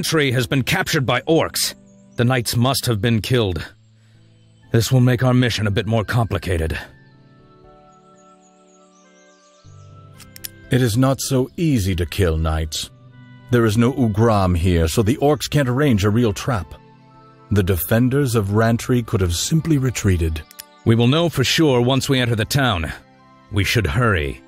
Rantry has been captured by orcs. The knights must have been killed. This will make our mission a bit more complicated. It is not so easy to kill knights. There is no Ugram here, so the orcs can't arrange a real trap. The defenders of Rantry could have simply retreated. We will know for sure once we enter the town. We should hurry.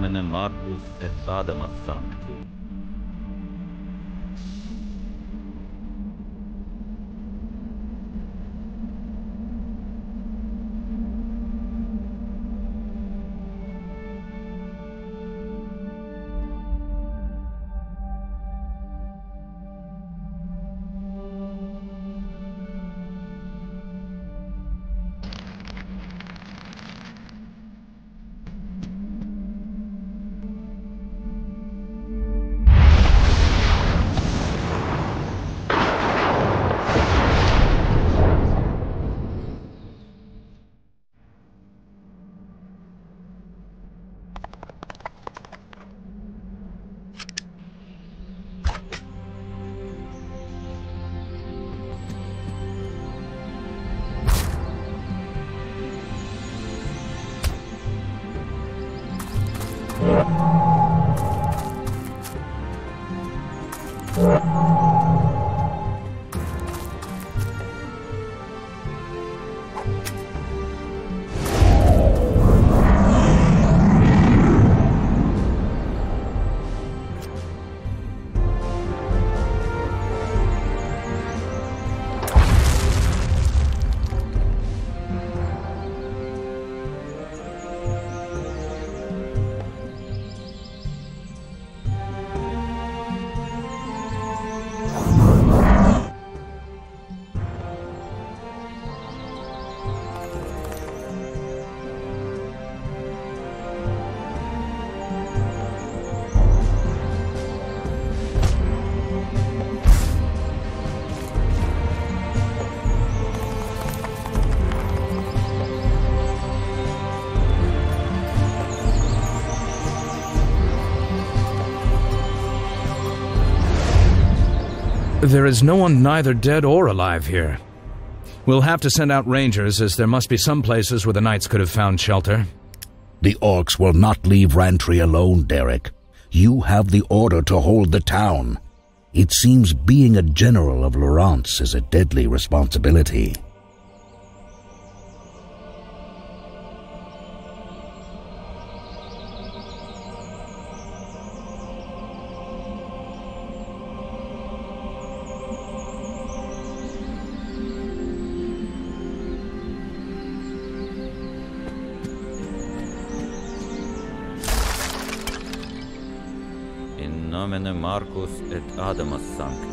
من العرض السعد مسا There is no one neither dead or alive here. We'll have to send out rangers, as there must be some places where the knights could have found shelter. The orcs will not leave Rantry alone, Derek. You have the order to hold the town. It seems being a general of Leranse is a deadly responsibility. Մարկոս et Adamas sank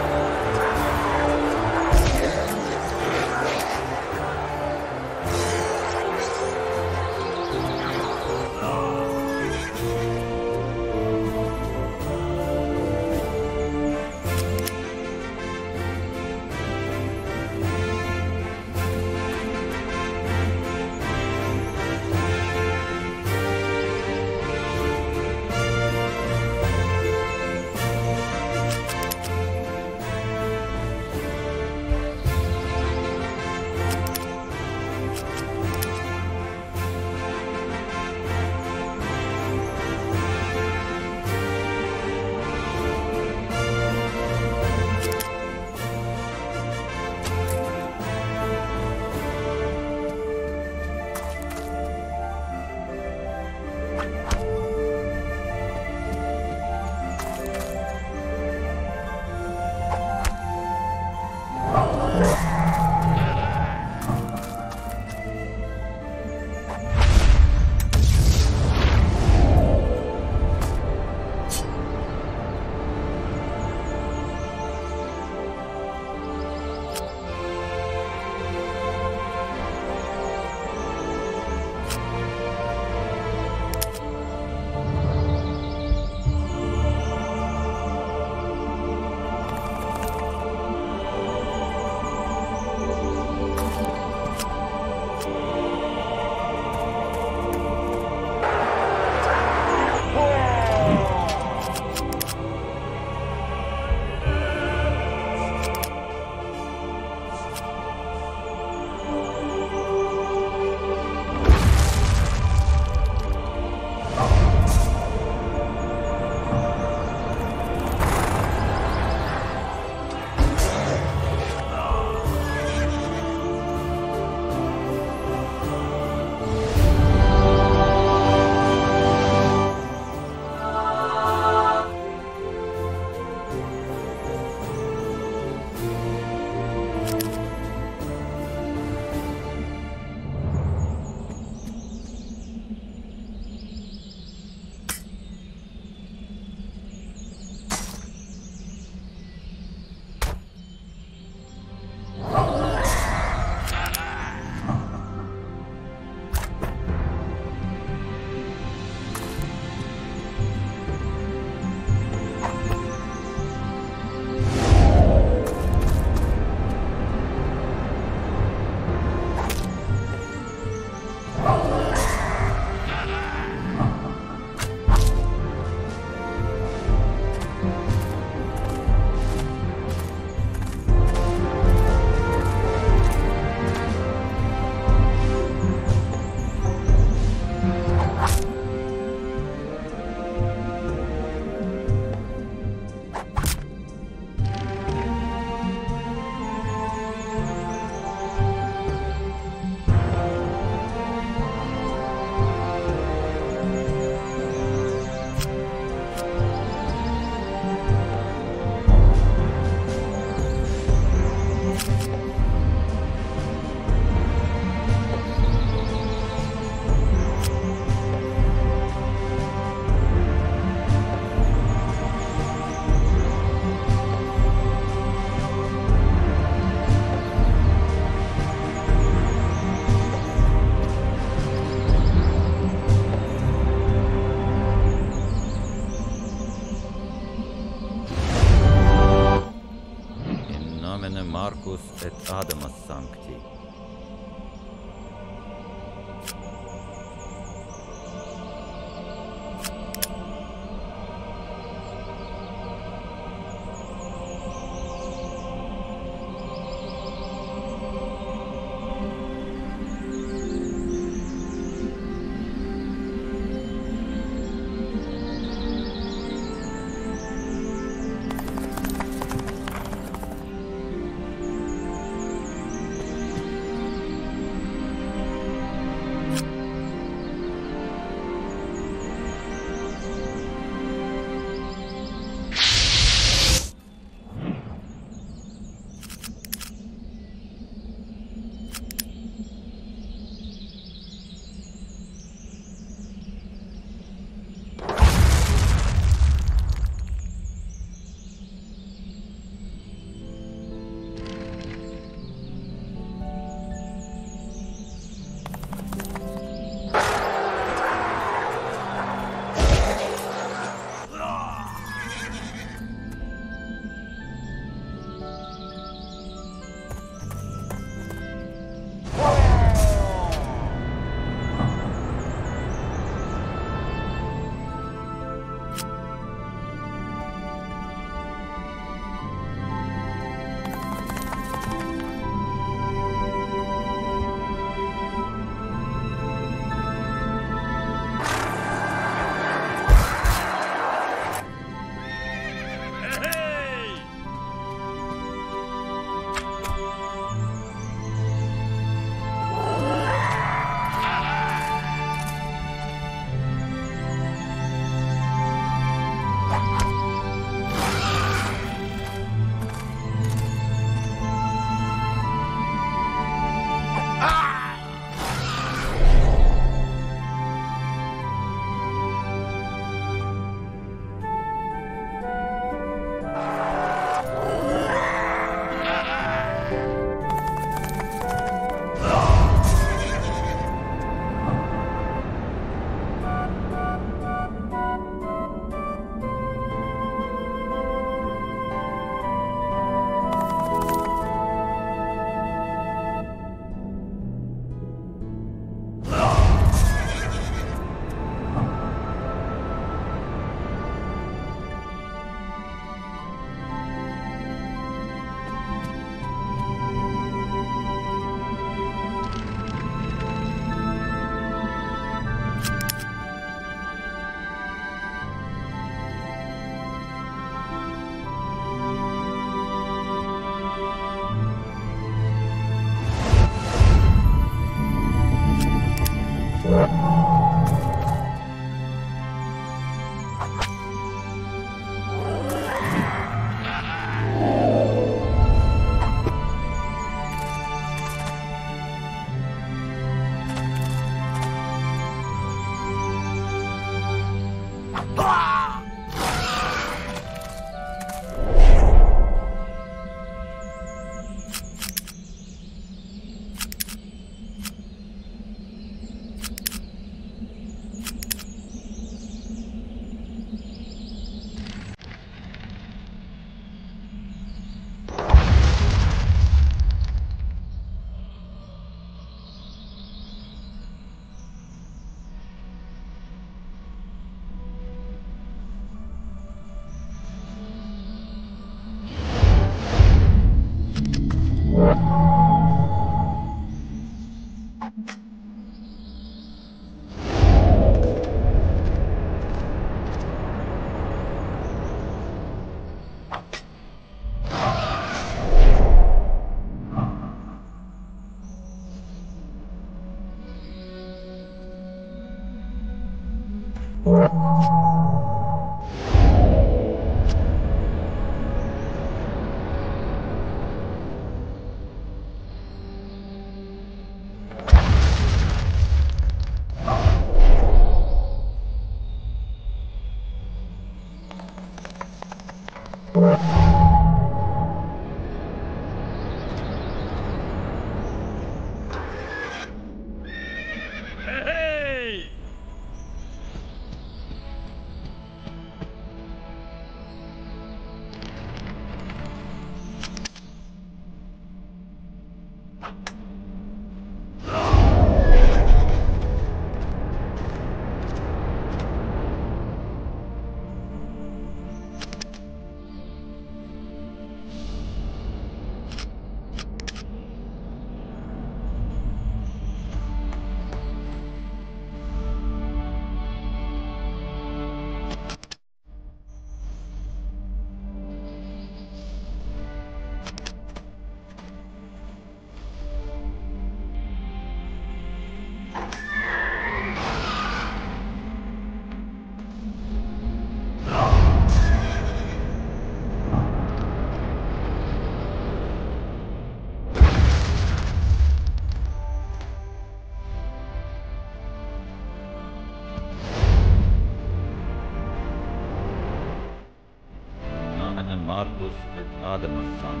Markus mit Ademann an.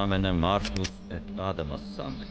namene marşmus et adama sandık.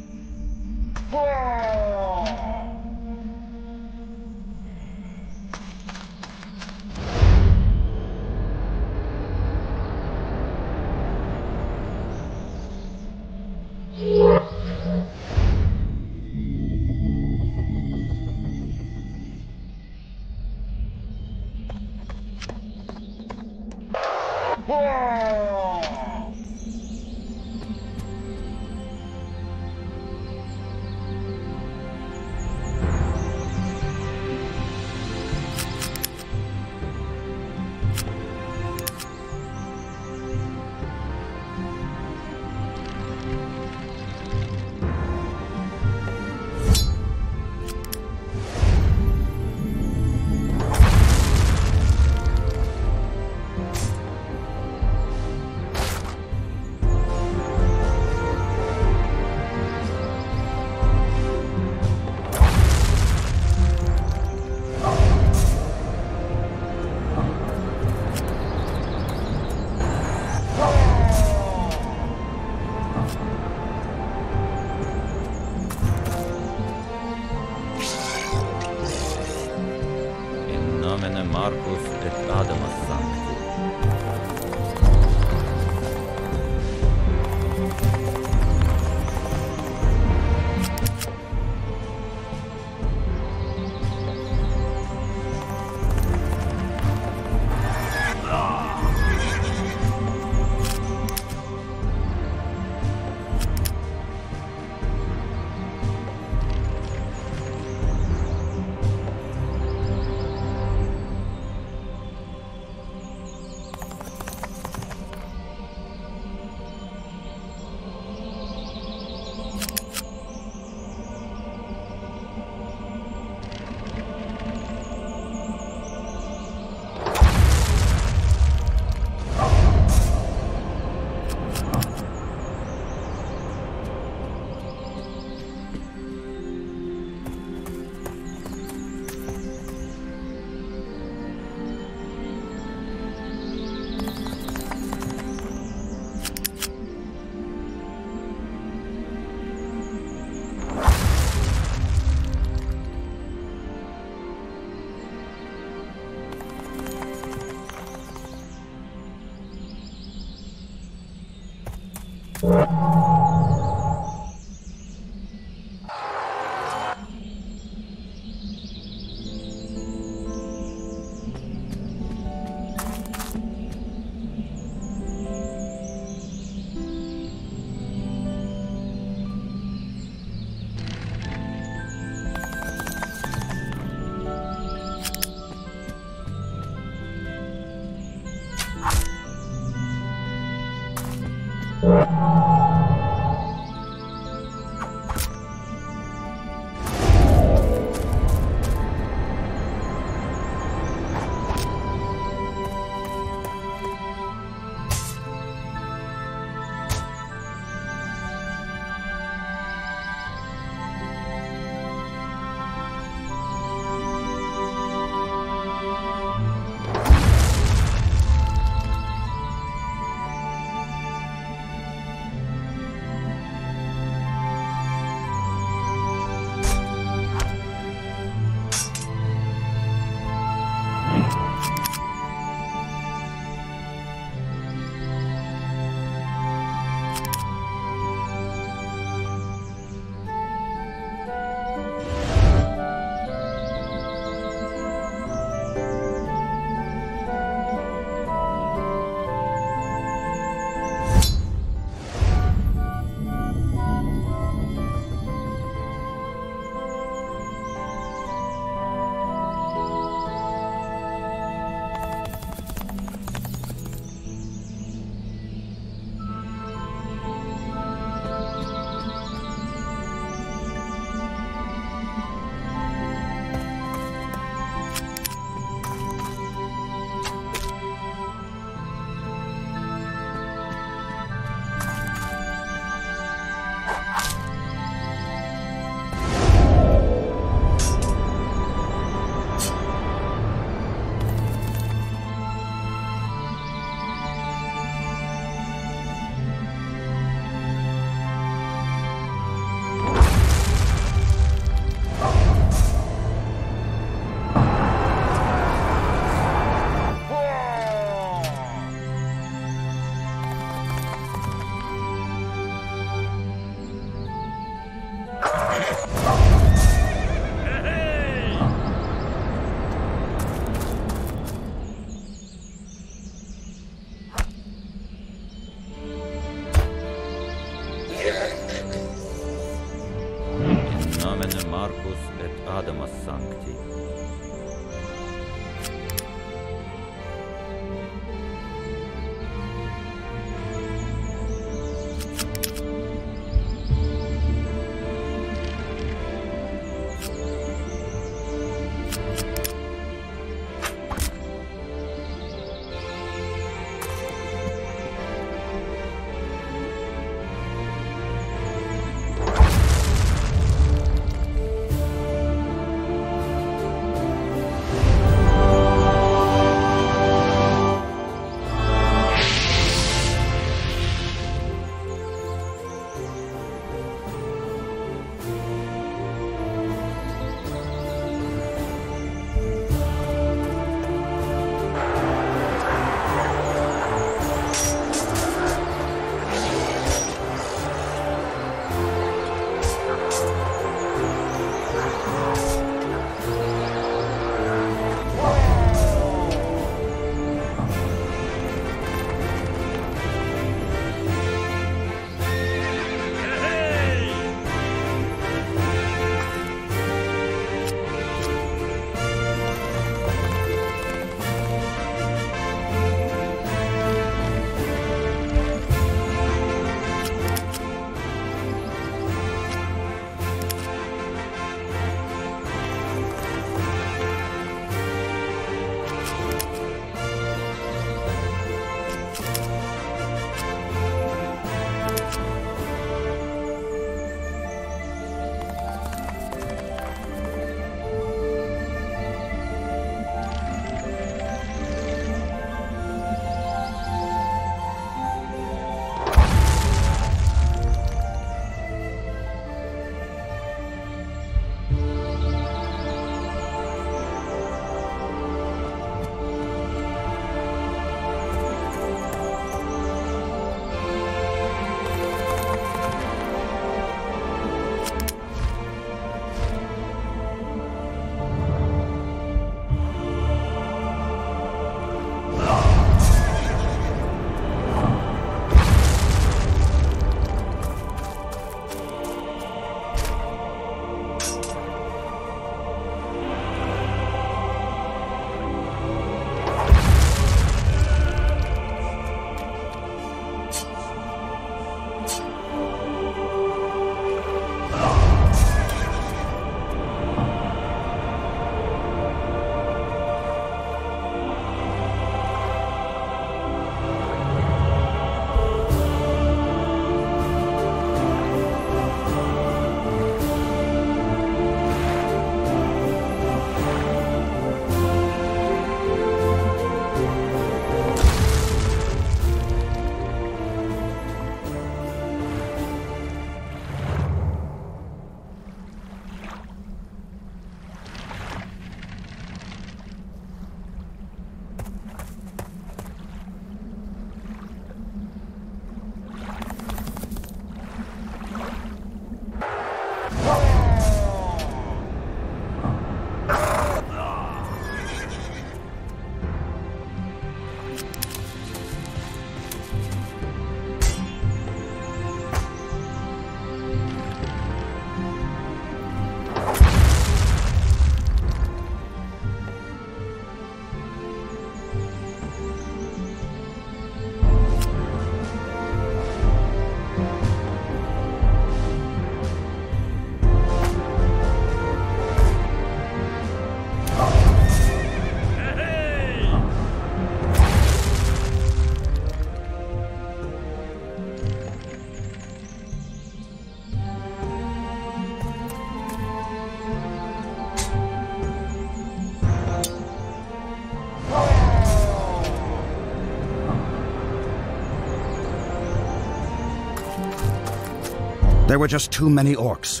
There were just too many orcs.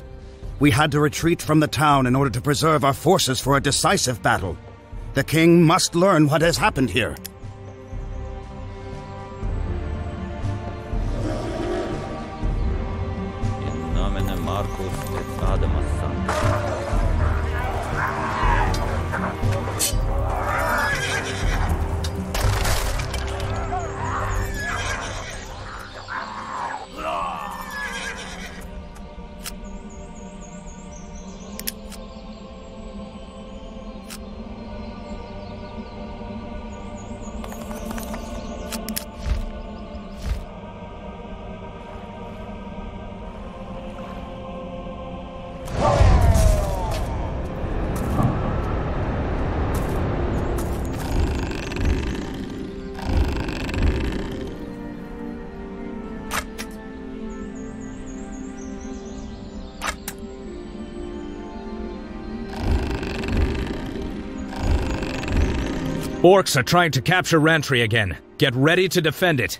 We had to retreat from the town in order to preserve our forces for a decisive battle. The king must learn what has happened here. Orcs are trying to capture Rantry again. Get ready to defend it.